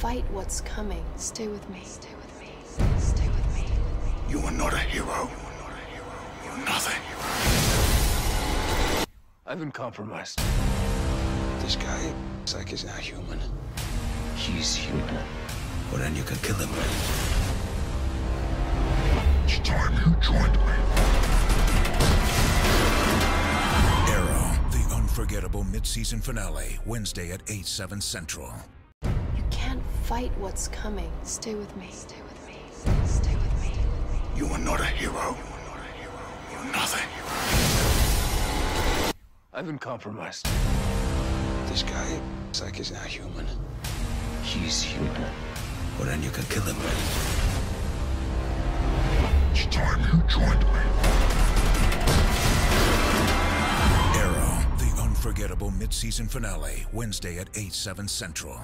fight what's coming. Stay with me. Stay with me. Stay with me. You are not a hero. You're not a hero. You're nothing. I've been compromised. This guy, it's like he's not human. He's human. Well, then you can kill him. It's time you joined me. Arrow, the unforgettable mid-season finale, Wednesday at 8, 7 Central. You can't fight what's coming. Stay with me. Stay with me. Stay with me. You are not a hero. You are not a hero. You're nothing. I've been compromised. This guy, it's like he's not human. He's human. Well, then you can kill him. It's time you joined me. Arrow, the unforgettable mid-season finale, Wednesday at 8, 7 Central.